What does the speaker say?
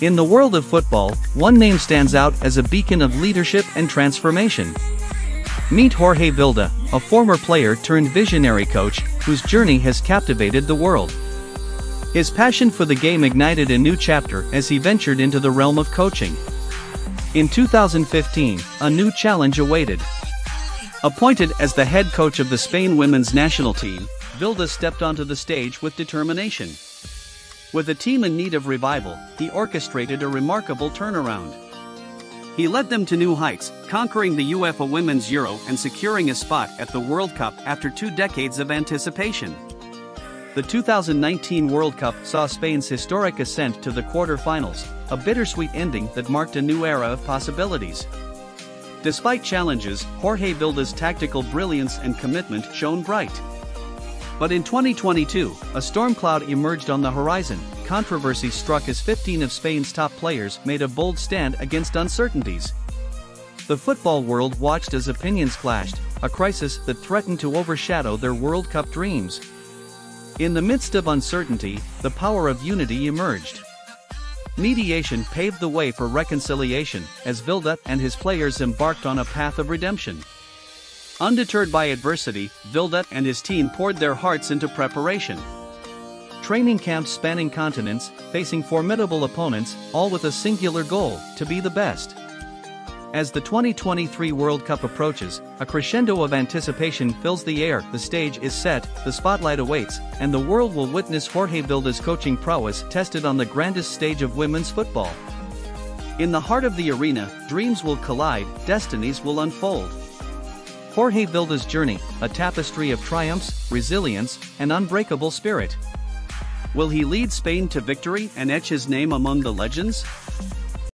In the world of football, one name stands out as a beacon of leadership and transformation. Meet Jorge Vilda, a former player turned visionary coach whose journey has captivated the world. His passion for the game ignited a new chapter as he ventured into the realm of coaching. In 2015, a new challenge awaited. Appointed as the head coach of the Spain women's national team, Vilda stepped onto the stage with determination. With a team in need of revival, he orchestrated a remarkable turnaround. He led them to new heights, conquering the UEFA Women's Euro and securing a spot at the World Cup after two decades of anticipation. The 2019 World Cup saw Spain's historic ascent to the quarter-finals, a bittersweet ending that marked a new era of possibilities. Despite challenges, Jorge Vilda's tactical brilliance and commitment shone bright. But in 2022, a storm cloud emerged on the horizon. Controversy struck as 15 of Spain's top players made a bold stand against uncertainties. The football world watched as opinions clashed, a crisis that threatened to overshadow their World Cup dreams. In the midst of uncertainty, the power of unity emerged. Mediation paved the way for reconciliation as Vilda and his players embarked on a path of redemption. Undeterred by adversity, Vilda and his team poured their hearts into preparation. Training camps spanning continents, facing formidable opponents, all with a singular goal to be the best. As the 2023 World Cup approaches, a crescendo of anticipation fills the air, the stage is set, the spotlight awaits, and the world will witness Jorge Vilda's coaching prowess tested on the grandest stage of women's football. In the heart of the arena, dreams will collide, destinies will unfold. Jorge Vilda's journey, a tapestry of triumphs, resilience, and unbreakable spirit. Will he lead Spain to victory and etch his name among the legends?